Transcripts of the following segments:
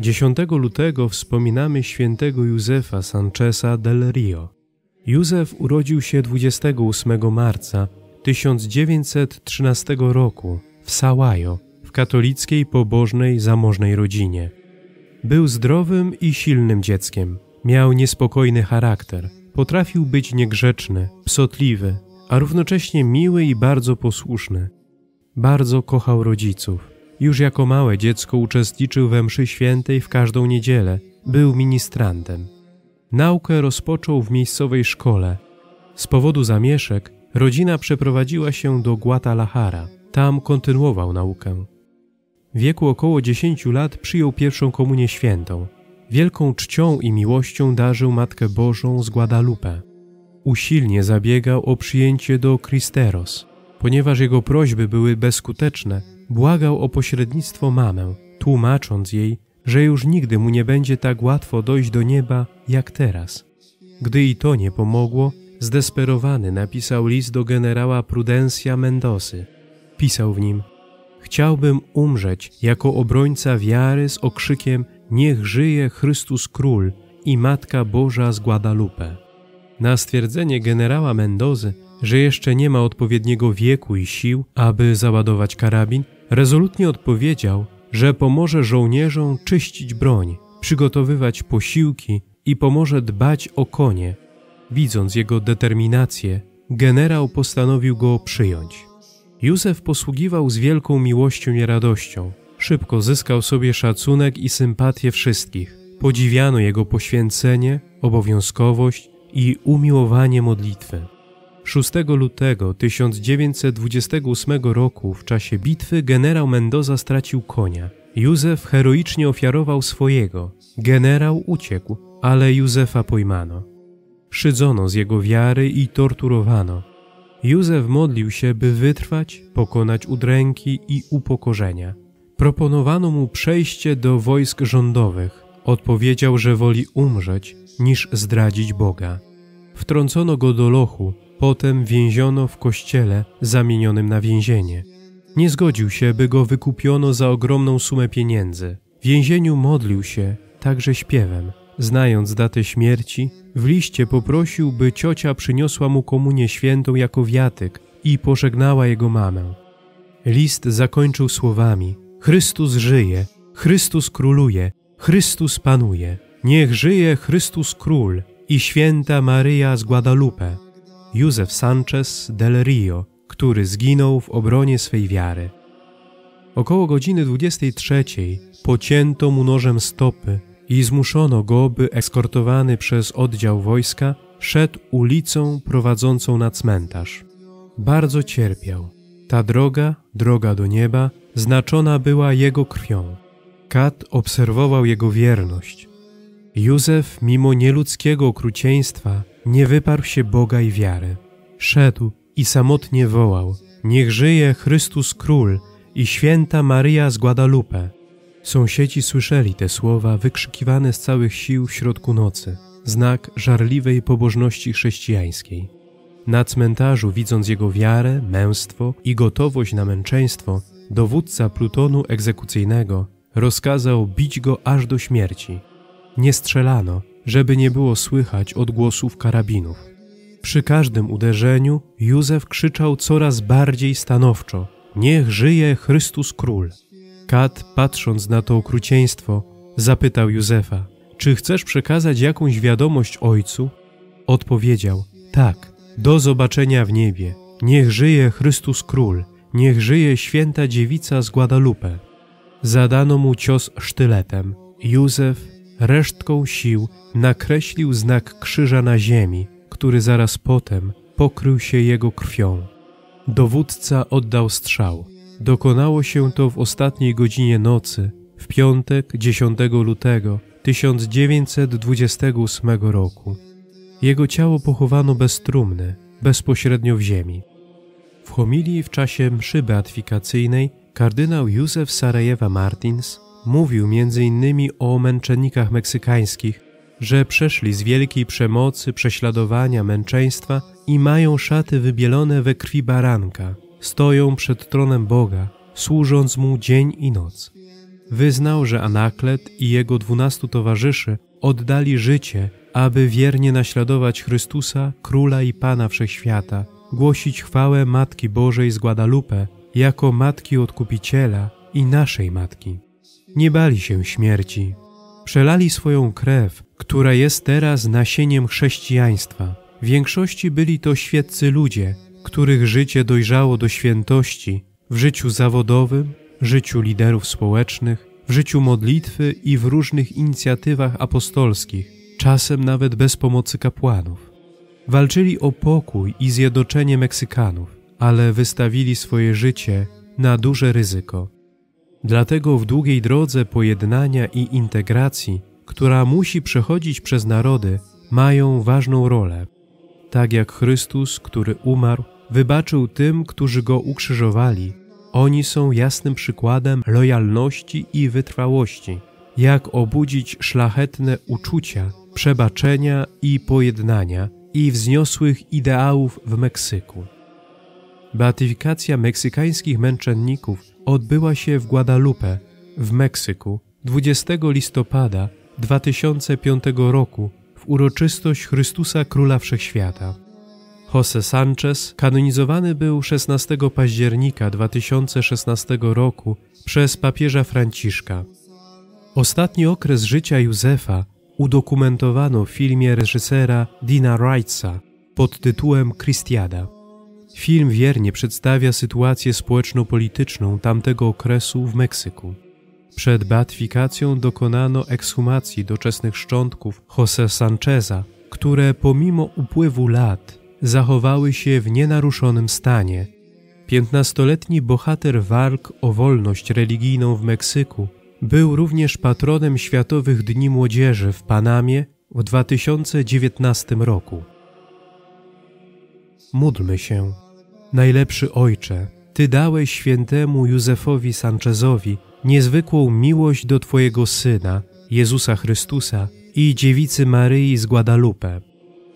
10 lutego wspominamy świętego Józefa Sancheza del Rio. Józef urodził się 28 marca 1913 roku w Sałajo, w katolickiej, pobożnej, zamożnej rodzinie. Był zdrowym i silnym dzieckiem. Miał niespokojny charakter. Potrafił być niegrzeczny, psotliwy, a równocześnie miły i bardzo posłuszny. Bardzo kochał rodziców. Już jako małe dziecko uczestniczył we mszy świętej w każdą niedzielę. Był ministrantem. Naukę rozpoczął w miejscowej szkole. Z powodu zamieszek rodzina przeprowadziła się do Guadalajara. Tam kontynuował naukę. W wieku około 10 lat przyjął pierwszą komunię świętą. Wielką czcią i miłością darzył Matkę Bożą z Guadalupe. Usilnie zabiegał o przyjęcie do Cristeros. Ponieważ jego prośby były bezskuteczne, błagał o pośrednictwo mamę, tłumacząc jej, że już nigdy mu nie będzie tak łatwo dojść do nieba jak teraz. Gdy i to nie pomogło, zdesperowany napisał list do generała Prudencia Mendosy. Pisał w nim: Chciałbym umrzeć jako obrońca wiary z okrzykiem: Niech żyje Chrystus Król i Matka Boża z Guadalupe. Na stwierdzenie generała Mendozy, że jeszcze nie ma odpowiedniego wieku i sił, aby załadować karabin, rezolutnie odpowiedział, że pomoże żołnierzom czyścić broń, przygotowywać posiłki i pomoże dbać o konie. Widząc jego determinację, generał postanowił go przyjąć. Józef posługiwał z wielką miłością i radością. Szybko zyskał sobie szacunek i sympatię wszystkich. Podziwiano jego poświęcenie, obowiązkowość i umiłowanie modlitwy. 6 lutego 1928 roku w czasie bitwy generał Mendoza stracił konia. Józef heroicznie ofiarował swojego. Generał uciekł, ale Józefa pojmano. Szydzono z jego wiary i torturowano. Józef modlił się, by wytrwać, pokonać udręki i upokorzenia. Proponowano mu przejście do wojsk rządowych. Odpowiedział, że woli umrzeć, niż zdradzić Boga. Wtrącono go do lochu, potem więziono w kościele zamienionym na więzienie. Nie zgodził się, by go wykupiono za ogromną sumę pieniędzy. W więzieniu modlił się, także śpiewem. Znając datę śmierci, w liście poprosił, by ciocia przyniosła mu komunię świętą jako wiatyk i pożegnała jego mamę. List zakończył słowami: Chrystus żyje, Chrystus króluje, Chrystus panuje. Niech żyje Chrystus Król i święta Maryja z Guadalupe. Józef Sanchez del Rio, który zginął w obronie swej wiary. Około godziny 23 pocięto mu nożem stopy i zmuszono go, by eskortowany przez oddział wojska szedł ulicą prowadzącą na cmentarz. Bardzo cierpiał. Ta droga, droga do nieba, znaczona była jego krwią. Kat obserwował jego wierność. Józef, mimo nieludzkiego okrucieństwa, nie wyparł się Boga i wiary. Szedł i samotnie wołał: Niech żyje Chrystus Król i święta Maryja z Guadalupe. Sąsiedzi słyszeli te słowa wykrzykiwane z całych sił w środku nocy, znak żarliwej pobożności chrześcijańskiej. Na cmentarzu, widząc jego wiarę, męstwo i gotowość na męczeństwo, dowódca plutonu egzekucyjnego rozkazał bić go aż do śmierci. Nie strzelano, żeby nie było słychać odgłosów karabinów. Przy każdym uderzeniu Józef krzyczał coraz bardziej stanowczo: Niech żyje Chrystus Król! Kat, patrząc na to okrucieństwo, zapytał Józefa: Czy chcesz przekazać jakąś wiadomość ojcu? Odpowiedział: Tak, do zobaczenia w niebie. Niech żyje Chrystus Król, niech żyje święta dziewica z Guadalupe. Zadano mu cios sztyletem. Józef resztką sił nakreślił znak krzyża na ziemi, który zaraz potem pokrył się jego krwią. Dowódca oddał strzał. Dokonało się to w ostatniej godzinie nocy, w piątek 10 lutego 1928 roku. Jego ciało pochowano bez trumny, bezpośrednio w ziemi. W homilii w czasie mszy beatyfikacyjnej kardynał Józef Sarajewa Martins mówił m.in. o męczennikach meksykańskich, że przeszli z wielkiej przemocy, prześladowania, męczeństwa i mają szaty wybielone we krwi baranka, stoją przed tronem Boga, służąc Mu dzień i noc. wyznał, że Anaklet i jego dwunastu towarzyszy oddali życie, aby wiernie naśladować Chrystusa, Króla i Pana Wszechświata, głosić chwałę Matki Bożej z Guadalupe jako Matki Odkupiciela i naszej Matki. Nie bali się śmierci. Przelali swoją krew, która jest teraz nasieniem chrześcijaństwa. W większości byli to świeccy ludzie, których życie dojrzało do świętości w życiu zawodowym, życiu liderów społecznych, w życiu modlitwy i w różnych inicjatywach apostolskich, czasem nawet bez pomocy kapłanów. Walczyli o pokój i zjednoczenie Meksykanów, ale wystawili swoje życie na duże ryzyko. Dlatego w długiej drodze pojednania i integracji, która musi przechodzić przez narody, mają ważną rolę. Tak jak Chrystus, który umarł, wybaczył tym, którzy go ukrzyżowali, oni są jasnym przykładem lojalności i wytrwałości. Jak obudzić szlachetne uczucia, przebaczenia i pojednania i wzniosłych ideałów w Meksyku. Beatyfikacja meksykańskich męczenników odbyła się w Guadalupe, w Meksyku, 20 listopada 2005 roku w uroczystość Chrystusa Króla Wszechświata. Jose Sanchez kanonizowany był 16 października 2016 roku przez papieża Franciszka. Ostatni okres życia Józefa udokumentowano w filmie reżysera Dina Wrightsa pod tytułem Christiada. Film wiernie przedstawia sytuację społeczno-polityczną tamtego okresu w Meksyku. Przed beatyfikacją dokonano ekshumacji doczesnych szczątków Jose Sancheza, które pomimo upływu lat zachowały się w nienaruszonym stanie. Piętnastoletni bohater walk o wolność religijną w Meksyku był również patronem Światowych Dni Młodzieży w Panamie w 2019 roku. Módlmy się. Najlepszy Ojcze, Ty dałeś świętemu Józefowi Sanchezowi niezwykłą miłość do Twojego Syna, Jezusa Chrystusa i dziewicy Maryi z Guadalupe.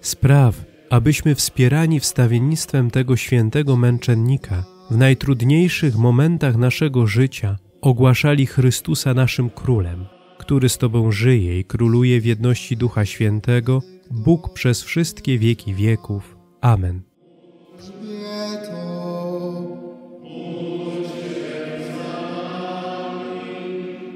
Spraw, abyśmy wspierani wstawiennictwem tego świętego męczennika w najtrudniejszych momentach naszego życia ogłaszali Chrystusa naszym Królem, który z Tobą żyje i króluje w jedności Ducha Świętego, Bóg przez wszystkie wieki wieków. Amen.